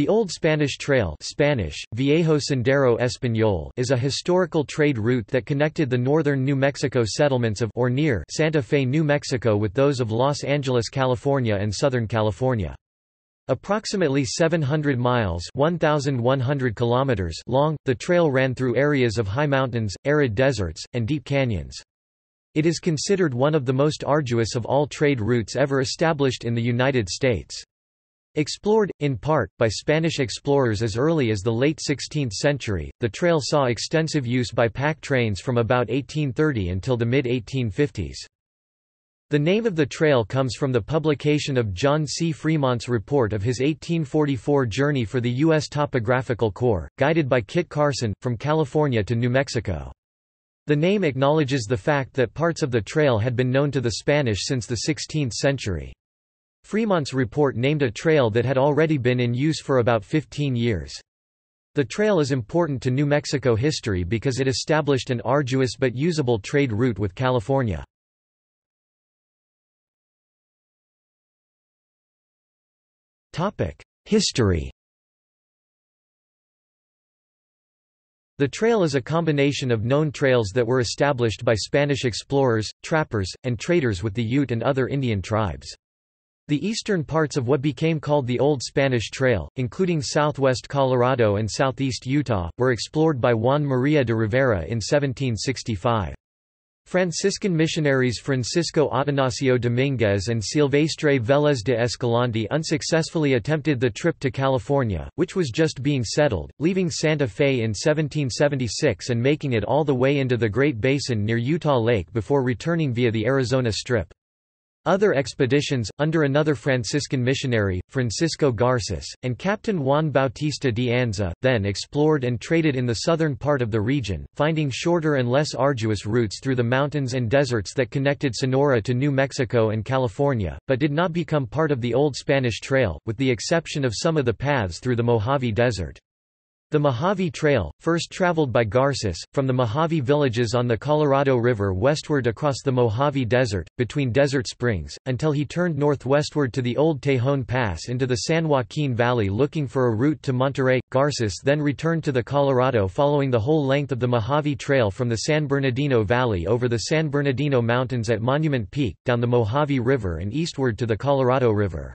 The Old Spanish Trail Spanish, Viejo Sendero Español is a historical trade route that connected the northern New Mexico settlements of or near Santa Fe, New Mexico with those of Los Angeles, California and Southern California. Approximately 700 miles 1,100 kilometers long, the trail ran through areas of high mountains, arid deserts, and deep canyons. It is considered one of the most arduous of all trade routes ever established in the United States. Explored, in part, by Spanish explorers as early as the late 16th century, the trail saw extensive use by pack trains from about 1830 until the mid-1850s. The name of the trail comes from the publication of John C. Fremont's report of his 1844 journey for the U.S. Topographical Corps, guided by Kit Carson, from California to New Mexico. The name acknowledges the fact that parts of the trail had been known to the Spanish since the 16th century. Fremont's report named a trail that had already been in use for about 15 years. The trail is important to New Mexico history because it established an arduous but usable trade route with California. History The trail is a combination of known trails that were established by Spanish explorers, trappers, and traders with the Ute and other Indian tribes. The eastern parts of what became called the Old Spanish Trail, including southwest Colorado and southeast Utah, were explored by Juan María de Rivera in 1765. Franciscan missionaries Francisco Atanasio Dominguez and Silvestre Vélez de Escalante unsuccessfully attempted the trip to California, which was just being settled, leaving Santa Fe in 1776 and making it all the way into the Great Basin near Utah Lake before returning via the Arizona Strip. Other expeditions, under another Franciscan missionary, Francisco Garces, and Captain Juan Bautista de Anza, then explored and traded in the southern part of the region, finding shorter and less arduous routes through the mountains and deserts that connected Sonora to New Mexico and California, but did not become part of the Old Spanish Trail, with the exception of some of the paths through the Mojave Desert. The Mojave Trail, first traveled by Garces, from the Mojave villages on the Colorado River westward across the Mojave Desert, between Desert Springs, until he turned northwestward to the Old Tejon Pass into the San Joaquin Valley looking for a route to Monterey. Garces then returned to the Colorado following the whole length of the Mojave Trail from the San Bernardino Valley over the San Bernardino Mountains at Monument Peak, down the Mojave River and eastward to the Colorado River.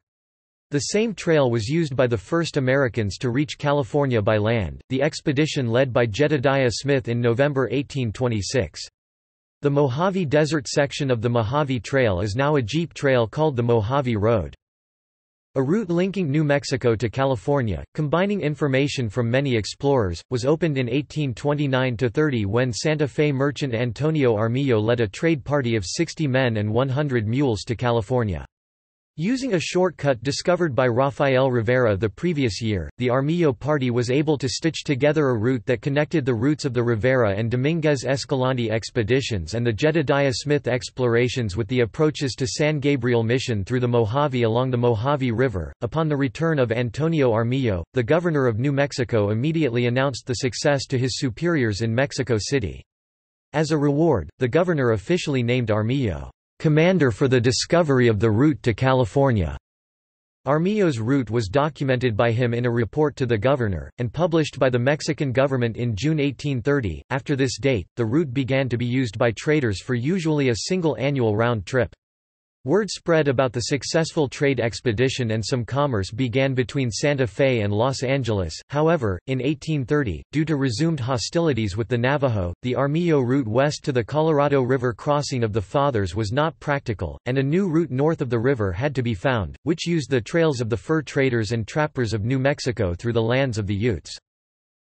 The same trail was used by the first Americans to reach California by land, the expedition led by Jedediah Smith in November 1826. The Mojave Desert section of the Mojave Trail is now a jeep trail called the Mojave Road. A route linking New Mexico to California, combining information from many explorers, was opened in 1829–30 when Santa Fe merchant Antonio Armijo led a trade party of 60 men and 100 mules to California. Using a shortcut discovered by Rafael Rivera the previous year, the Armijo party was able to stitch together a route that connected the routes of the Rivera and Dominguez Escalante expeditions and the Jedediah Smith explorations with the approaches to San Gabriel Mission through the Mojave along the Mojave River. Upon the return of Antonio Armijo, the governor of New Mexico immediately announced the success to his superiors in Mexico City. As a reward, the governor officially named Armijo commander for the discovery of the route to California. Armijo's route was documented by him in a report to the governor, and published by the Mexican government in June 1830. After this date, the route began to be used by traders for usually a single annual round trip. Word spread about the successful trade expedition and some commerce began between Santa Fe and Los Angeles. However, in 1830, due to resumed hostilities with the Navajo, the Armijo route west to the Colorado River crossing of the Fathers was not practical, and a new route north of the river had to be found, which used the trails of the fur traders and trappers of New Mexico through the lands of the Utes.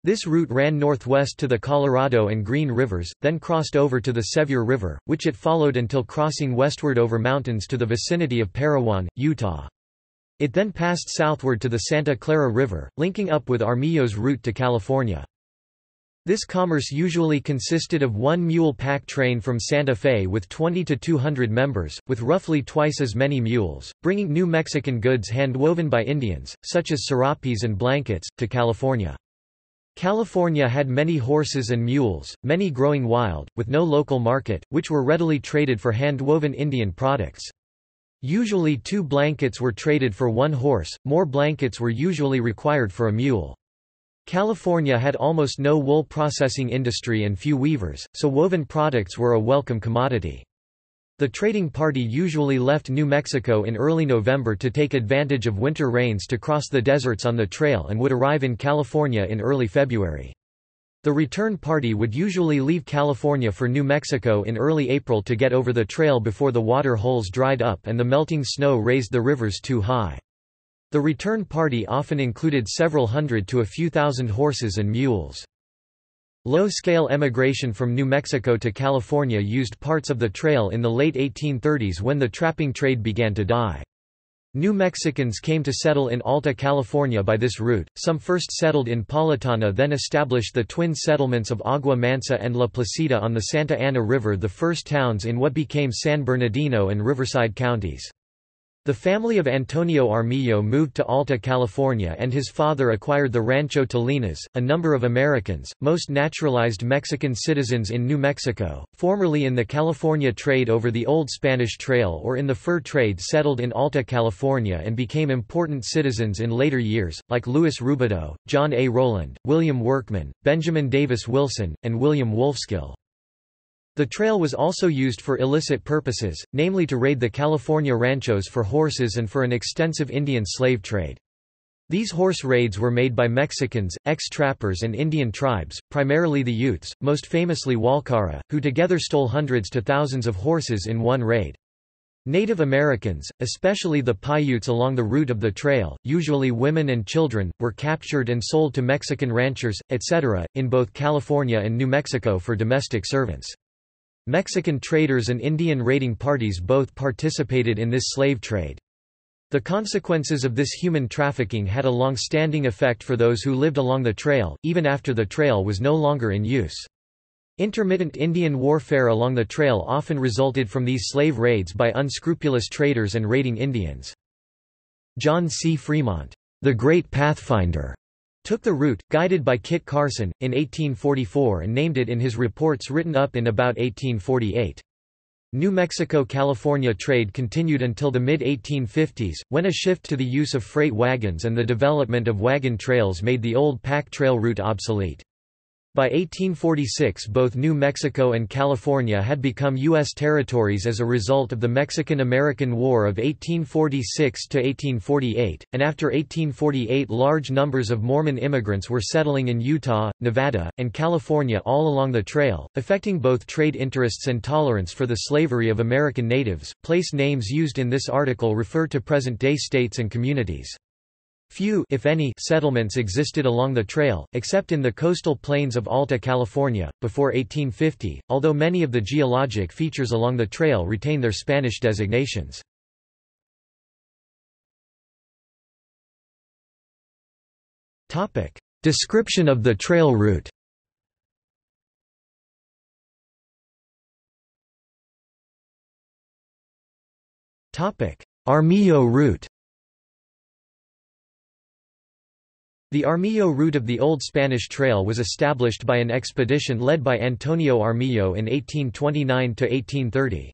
This route ran northwest to the Colorado and Green Rivers, then crossed over to the Sevier River, which it followed until crossing westward over mountains to the vicinity of Parowan, Utah. It then passed southward to the Santa Clara River, linking up with Armijo's route to California. This commerce usually consisted of one mule pack train from Santa Fe with 20 to 200 members, with roughly twice as many mules, bringing New Mexican goods hand-woven by Indians, such as serapes and blankets, to California. California had many horses and mules, many growing wild, with no local market, which were readily traded for hand-woven Indian products. Usually two blankets were traded for one horse, more blankets were usually required for a mule. California had almost no wool processing industry and few weavers, so woven products were a welcome commodity. The trading party usually left New Mexico in early November to take advantage of winter rains to cross the deserts on the trail and would arrive in California in early February. The return party would usually leave California for New Mexico in early April to get over the trail before the water holes dried up and the melting snow raised the rivers too high. The return party often included several hundred to a few thousand horses and mules. Low-scale emigration from New Mexico to California used parts of the trail in the late 1830s when the trapping trade began to die. New Mexicans came to settle in Alta California by this route, some first settled in Politana then established the twin settlements of Agua Mansa and La Placita on the Santa Ana River the first towns in what became San Bernardino and Riverside counties. The family of Antonio Armijo moved to Alta California and his father acquired the Rancho Tolenas. A number of Americans, most naturalized Mexican citizens in New Mexico, formerly in the California trade over the Old Spanish Trail or in the fur trade settled in Alta California and became important citizens in later years, like Louis Robidoux, John A. Rowland, William Workman, Benjamin Davis Wilson, and William Wolfskill. The trail was also used for illicit purposes, namely to raid the California ranchos for horses and for an extensive Indian slave trade. These horse raids were made by Mexicans, ex-trappers and Indian tribes, primarily the Utes, most famously Walkara, who together stole hundreds to thousands of horses in one raid. Native Americans, especially the Paiutes along the route of the trail, usually women and children, were captured and sold to Mexican ranchers, etc., in both California and New Mexico for domestic servants. Mexican traders and Indian raiding parties both participated in this slave trade. The consequences of this human trafficking had a long-standing effect for those who lived along the trail, even after the trail was no longer in use. Intermittent Indian warfare along the trail often resulted from these slave raids by unscrupulous traders and raiding Indians. John C. Fremont, the Great Pathfinder, took the route, guided by Kit Carson, in 1844 and named it in his reports written up in about 1848. New Mexico–California trade continued until the mid-1850s, when a shift to the use of freight wagons and the development of wagon trails made the old pack trail route obsolete. By 1846 both New Mexico and California had become U.S. territories as a result of the Mexican–American War of 1846–1848, and after 1848 large numbers of Mormon immigrants were settling in Utah, Nevada, and California all along the trail, affecting both trade interests and tolerance for the slavery of American natives. Place names used in this article refer to present-day states and communities. Few if any, settlements existed along the trail, except in the coastal plains of Alta California, before 1850, although many of the geologic features along the trail retain their Spanish designations. Description of the trail route. Armijo route The Armijo route of the Old Spanish Trail was established by an expedition led by Antonio Armijo in 1829–1830.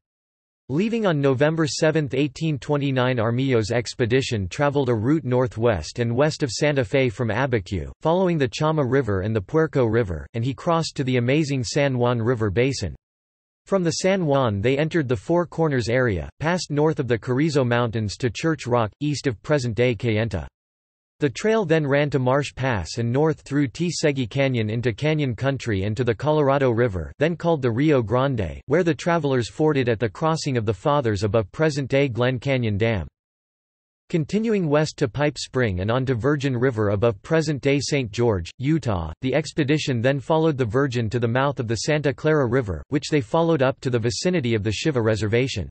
Leaving on November 7, 1829 Armijo's expedition traveled a route northwest and west of Santa Fe from Abiquiu, following the Chama River and the Puerco River, and he crossed to the amazing San Juan River basin. From the San Juan they entered the Four Corners area, passed north of the Carrizo Mountains to Church Rock, east of present-day Kayenta. The trail then ran to Marsh Pass and north through Tsegi Canyon into Canyon Country and to the Colorado River then called the Rio Grande, where the travelers forded at the crossing of the Fathers above present-day Glen Canyon Dam. Continuing west to Pipe Spring and on to Virgin River above present-day St. George, Utah, the expedition then followed the Virgin to the mouth of the Santa Clara River, which they followed up to the vicinity of the Shivwits Reservation.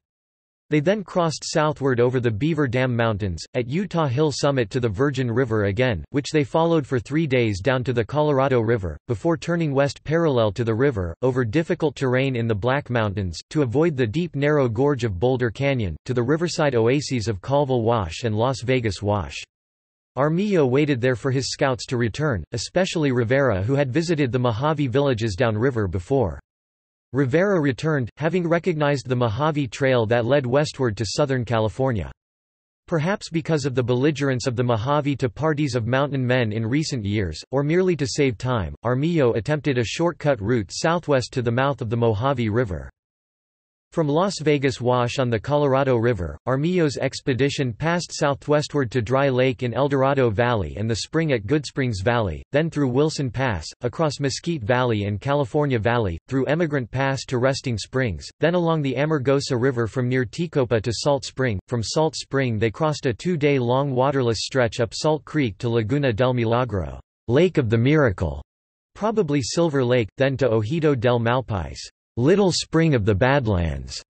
They then crossed southward over the Beaver Dam Mountains, at Utah Hill Summit to the Virgin River again, which they followed for three days down to the Colorado River, before turning west parallel to the river, over difficult terrain in the Black Mountains, to avoid the deep narrow gorge of Boulder Canyon, to the riverside oases of Callville Wash and Las Vegas Wash. Armijo waited there for his scouts to return, especially Rivera who had visited the Mojave villages downriver before. Rivera returned, having recognized the Mojave Trail that led westward to Southern California. Perhaps because of the belligerence of the Mojave to parties of mountain men in recent years, or merely to save time, Armijo attempted a shortcut route southwest to the mouth of the Mojave River. From Las Vegas Wash on the Colorado River, Armijo's expedition passed southwestward to Dry Lake in El Dorado Valley and the spring at Goodsprings Valley, then through Wilson Pass, across Mesquite Valley and California Valley, through Emigrant Pass to Resting Springs, then along the Amargosa River from near Tecopa to Salt Spring. From Salt Spring they crossed a two-day-long waterless stretch up Salt Creek to Laguna del Milagro, Lake of the Miracle, probably Silver Lake, then to Ojito del Malpais. Little Spring of the Badlands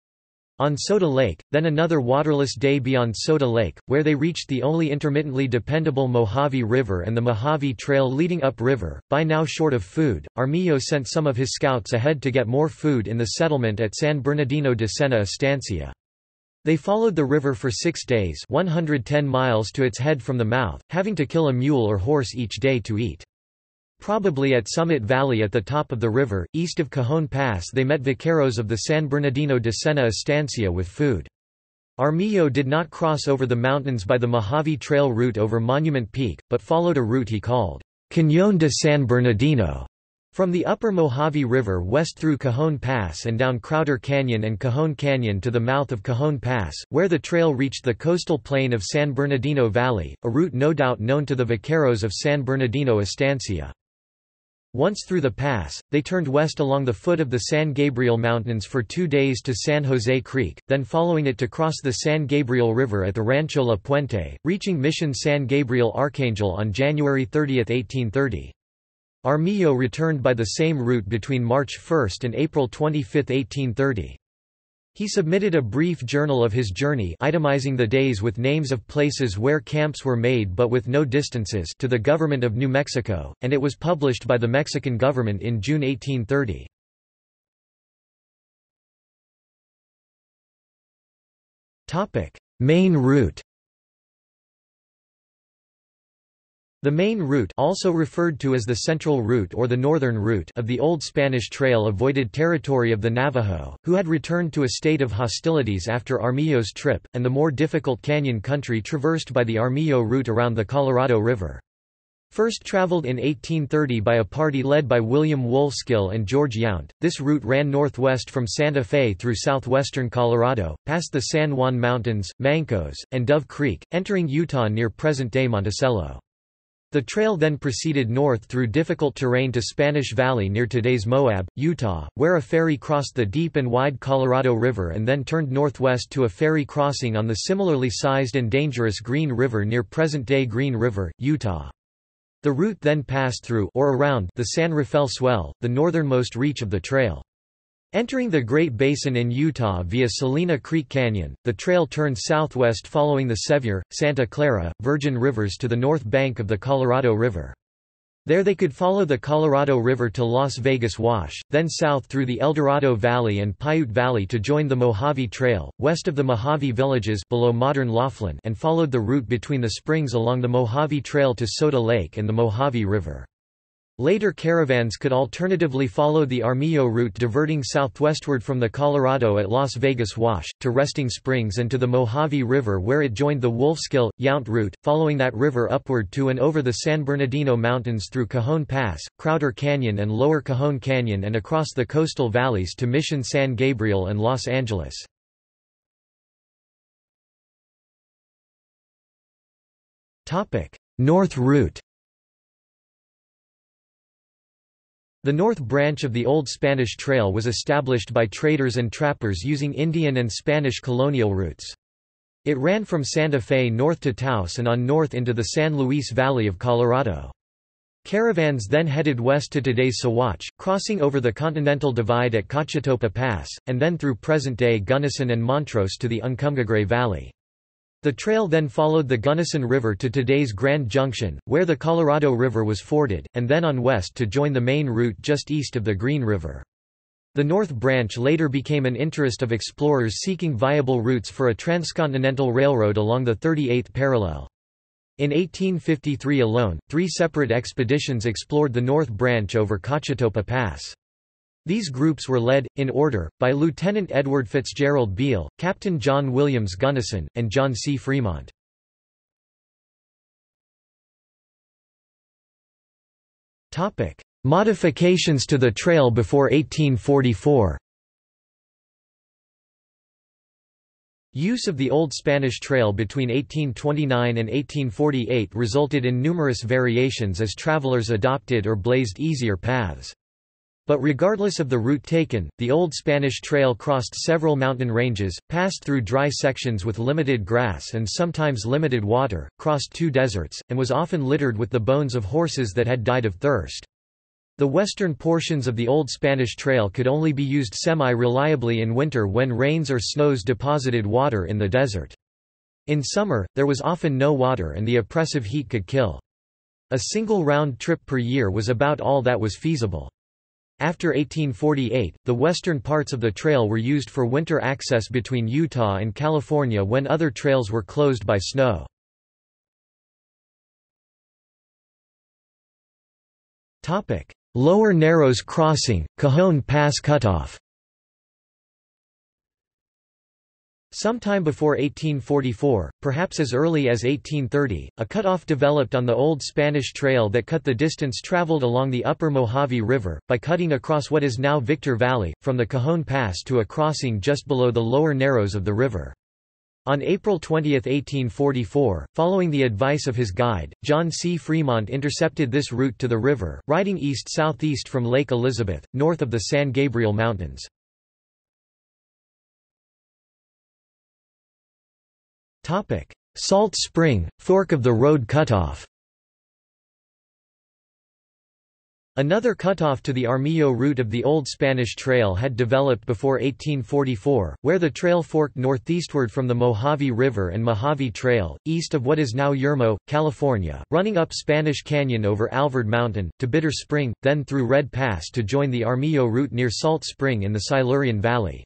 on Soda Lake, then another waterless day beyond Soda Lake, where they reached the only intermittently dependable Mojave River and the Mojave Trail leading upriver. By now short of food, Armijo sent some of his scouts ahead to get more food in the settlement at San Bernardino de Sena Estancia. They followed the river for six days 110 miles to its head from the mouth, having to kill a mule or horse each day to eat. Probably at Summit Valley at the top of the river, east of Cajon Pass they met vaqueros of the San Bernardino de Sena Estancia with food. Armijo did not cross over the mountains by the Mojave Trail route over Monument Peak, but followed a route he called Cañón de San Bernardino. From the upper Mojave River west through Cajon Pass and down Crowder Canyon and Cajon Canyon to the mouth of Cajon Pass, where the trail reached the coastal plain of San Bernardino Valley, a route no doubt known to the vaqueros of San Bernardino Estancia. Once through the pass, they turned west along the foot of the San Gabriel Mountains for two days to San Jose Creek, then following it to cross the San Gabriel River at the Rancho La Puente, reaching Mission San Gabriel Archangel on January 30, 1830. Armijo returned by the same route between March 1 and April 25, 1830. He submitted a brief journal of his journey itemizing the days with names of places where camps were made but with no distances to the government of New Mexico, and it was published by the Mexican government in June 1830. Main route The main route also referred to as the Central Route or the Northern Route of the Old Spanish Trail avoided territory of the Navajo, who had returned to a state of hostilities after Armijo's trip, and the more difficult canyon country traversed by the Armijo route around the Colorado River. First traveled in 1830 by a party led by William Wolfskill and George Yount, this route ran northwest from Santa Fe through southwestern Colorado, past the San Juan Mountains, Mancos, and Dove Creek, entering Utah near present-day Monticello. The trail then proceeded north through difficult terrain to Spanish Valley near today's Moab, Utah, where a ferry crossed the deep and wide Colorado River and then turned northwest to a ferry crossing on the similarly sized and dangerous Green River near present-day Green River, Utah. The route then passed through or around the San Rafael Swell, the northernmost reach of the trail. Entering the Great Basin in Utah via Salina Creek Canyon, the trail turned southwest following the Sevier, Santa Clara, Virgin Rivers to the north bank of the Colorado River. There they could follow the Colorado River to Las Vegas Wash, then south through the El Dorado Valley and Piute Valley to join the Mojave Trail, west of the Mojave villages below modern Laughlin and followed the route between the springs along the Mojave Trail to Soda Lake and the Mojave River. Later caravans could alternatively follow the Armijo route diverting southwestward from the Colorado at Las Vegas Wash, to Resting Springs and to the Mojave River where it joined the Wolfskill, Yount route, following that river upward to and over the San Bernardino Mountains through Cajon Pass, Crowder Canyon and Lower Cajon Canyon and across the coastal valleys to Mission San Gabriel and Los Angeles. North route The north branch of the Old Spanish Trail was established by traders and trappers using Indian and Spanish colonial routes. It ran from Santa Fe north to Taos and on north into the San Luis Valley of Colorado. Caravans then headed west to today's Saguache, crossing over the Continental Divide at Cochetopa Pass, and then through present-day Gunnison and Montrose to the Uncompahgre Valley. The trail then followed the Gunnison River to today's Grand Junction, where the Colorado River was forded, and then on west to join the main route just east of the Green River. The North Branch later became an interest of explorers seeking viable routes for a transcontinental railroad along the 38th parallel. In 1853 alone, three separate expeditions explored the North Branch over Cochetopa Pass. These groups were led, in order, by Lieutenant Edward Fitzgerald Beale, Captain John Williams Gunnison, and John C. Fremont. Modifications to the trail before 1844 Use of the Old Spanish Trail between 1829 and 1848 resulted in numerous variations as travelers adopted or blazed easier paths. But regardless of the route taken, the Old Spanish Trail crossed several mountain ranges, passed through dry sections with limited grass and sometimes limited water, crossed two deserts, and was often littered with the bones of horses that had died of thirst. The western portions of the Old Spanish Trail could only be used semi-reliably in winter when rains or snows deposited water in the desert. In summer, there was often no water and the oppressive heat could kill. A single round trip per year was about all that was feasible. After 1848, the western parts of the trail were used for winter access between Utah and California when other trails were closed by snow. Lower Narrows Crossing, Cajon Pass Cutoff Sometime before 1844, perhaps as early as 1830, a cutoff developed on the Old Spanish Trail that cut the distance traveled along the upper Mojave River, by cutting across what is now Victor Valley, from the Cajon Pass to a crossing just below the lower narrows of the river. On April 20, 1844, following the advice of his guide, John C. Fremont intercepted this route to the river, riding east-southeast from Lake Elizabeth, north of the San Gabriel Mountains. Salt Spring, Fork of the Road Cutoff Another cutoff to the Armijo route of the Old Spanish Trail had developed before 1844, where the trail forked northeastward from the Mojave River and Mojave Trail, east of what is now Yermo, California, running up Spanish Canyon over Alvord Mountain, to Bitter Spring, then through Red Pass to join the Armijo route near Salt Spring in the Silurian Valley.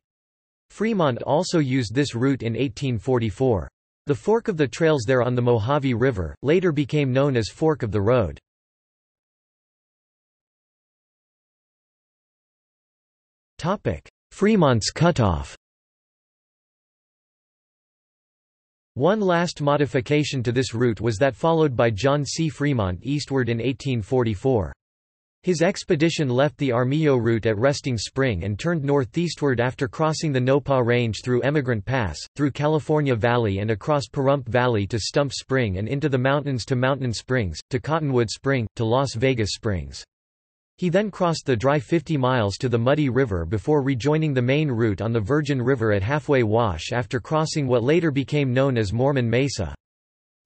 Fremont also used this route in 1844. The fork of the trails there on the Mojave River, later became known as Fork of the Road. Fremont's cutoff One last modification to this route was that followed by John C. Fremont eastward in 1844. His expedition left the Armijo route at Resting Spring and turned northeastward after crossing the Nopah Range through Emigrant Pass, through California Valley and across Pahrump Valley to Stump Spring and into the mountains to Mountain Springs, to Cottonwood Spring, to Las Vegas Springs. He then crossed the dry 50 miles to the Muddy River before rejoining the main route on the Virgin River at Halfway Wash after crossing what later became known as Mormon Mesa.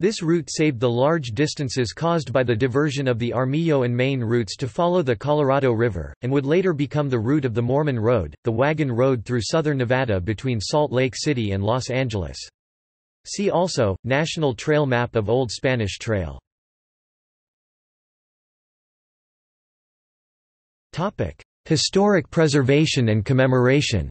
This route saved the large distances caused by the diversion of the Armijo and main routes to follow the Colorado River, and would later become the route of the Mormon Road, the wagon road through southern Nevada between Salt Lake City and Los Angeles. See also, National Trail Map of Old Spanish Trail Historic preservation and commemoration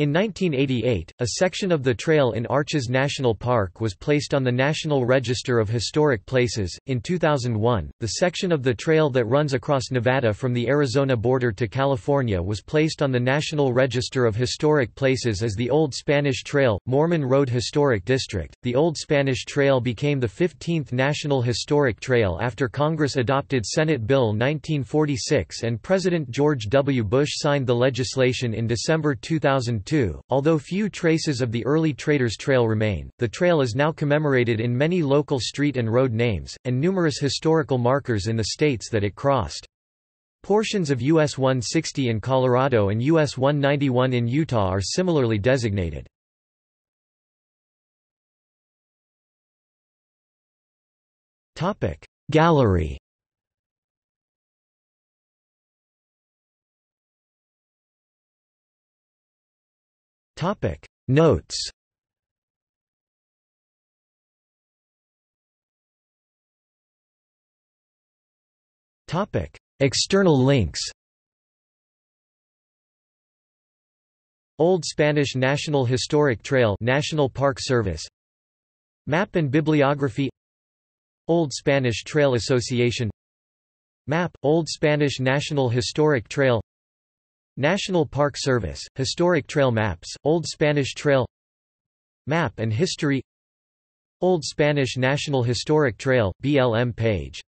In 1988, a section of the trail in Arches National Park was placed on the National Register of Historic Places. In 2001, the section of the trail that runs across Nevada from the Arizona border to California was placed on the National Register of Historic Places as the Old Spanish Trail, Mormon Road Historic District. The Old Spanish Trail became the 15th National Historic Trail after Congress adopted Senate Bill 1946 and President George W. Bush signed the legislation in December 2002 Although few traces of the early Traders Trail remain, the trail is now commemorated in many local street and road names, and numerous historical markers in the states that it crossed. Portions of US 160 in Colorado and US 191 in Utah are similarly designated. Gallery Topic. Notes. Topic. External links. Old Spanish National Historic Trail National Park Service. Map and bibliography. Old Spanish Trail Association. Map, Old Spanish National Historic Trail National Park Service, Historic Trail Maps, Old Spanish Trail Map and History Old Spanish National Historic Trail, BLM page